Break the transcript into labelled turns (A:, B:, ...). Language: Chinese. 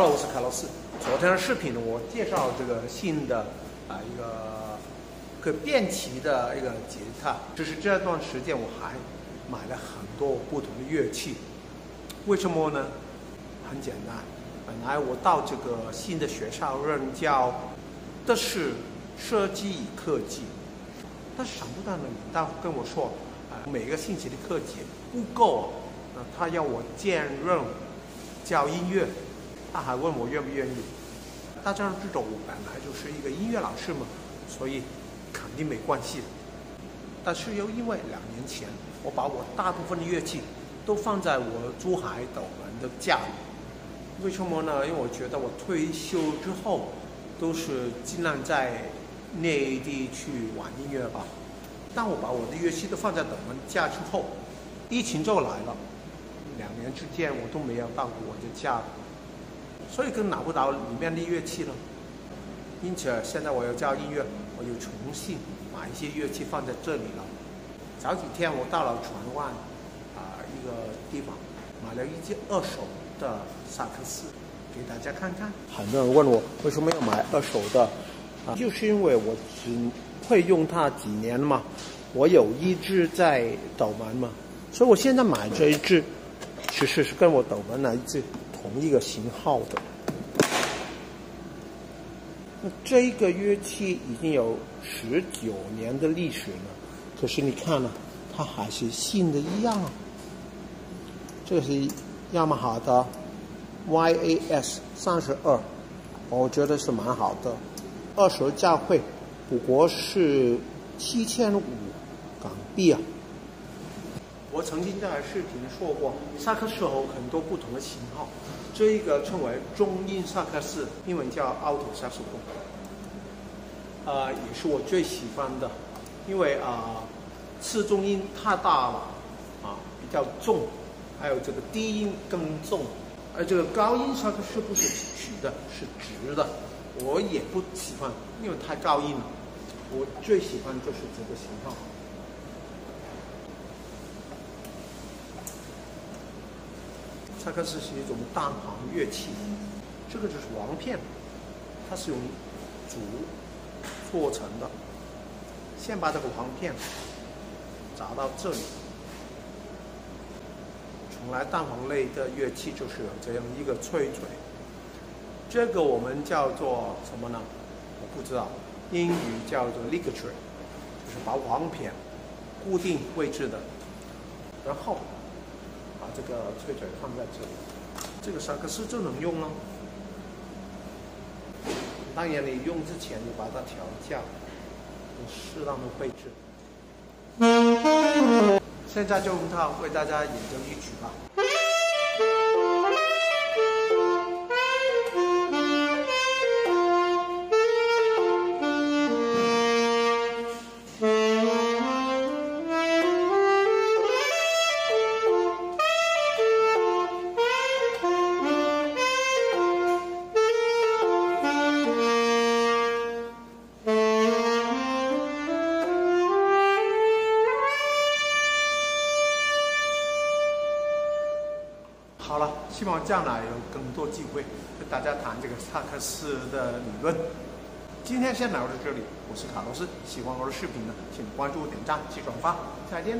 A: Hello，我是卡洛斯。昨天的视频呢，我介绍这个新的啊一个可变齐的一个吉他。就是这段时间我还买了很多不同的乐器。为什么呢？很简单，本来我到这个新的学校任教的是设计与科技，但是想不到呢，领导跟我说，啊，每个星期的课节不够，那他要我兼任教音乐。他还问我愿不愿意。大家知道我本来就是一个音乐老师嘛，所以肯定没关系。但是又因为两年前我把我大部分的乐器都放在我珠海斗门的家里，为什么呢？因为我觉得我退休之后都是尽量在内地去玩音乐吧。当我把我的乐器都放在斗门家之后，疫情就来了，两年之间我都没有到过我的家。所以更拿不到里面的乐器了，因此现在我要教音乐，我又重新买一些乐器放在这里了。早几天我到了船湾啊一个地方，买了一件二手的萨克斯，给大家看看。很多人问我为什么要买二手的，啊，就是因为我只会用它几年嘛，我有一支在斗门嘛，所以我现在买这一支，其实是跟我斗门那一支。同一个型号的，那这个乐器已经有十九年的历史了，可是你看呢，它还是新的一样。这是雅马哈的 YAS 三十二，我觉得是蛮好的，二手价会不过是七千五港币啊。我曾经在视频说过，萨克斯有很多不同的型号，这一个称为中音萨克斯，英文叫 alto saxophone，啊，也是我最喜欢的，因为啊，次中音太大了，啊，比较重，还有这个低音更重，而这个高音萨克斯不是曲的，是直的，我也不喜欢，因为太高音了，我最喜欢就是这个型号。萨克斯是一种单簧乐器，这个就是簧片，它是用竹做成的。先把这个簧片砸到这里。从来单簧类的乐器就是有这样一个吹嘴，这个我们叫做什么呢？我不知道，英语叫做 ligature，就是把簧片固定位置的，然后。这个脆嘴放在这里，这个三个是就能用了。当然，你用之前你把它调教，适当的配置。现在就用它为大家演奏一曲吧。好了，希望将来有更多机会跟大家谈这个萨克斯的理论。今天先聊到这里，我是卡洛斯，喜欢我的视频呢，请关注、点赞、及转发，再见。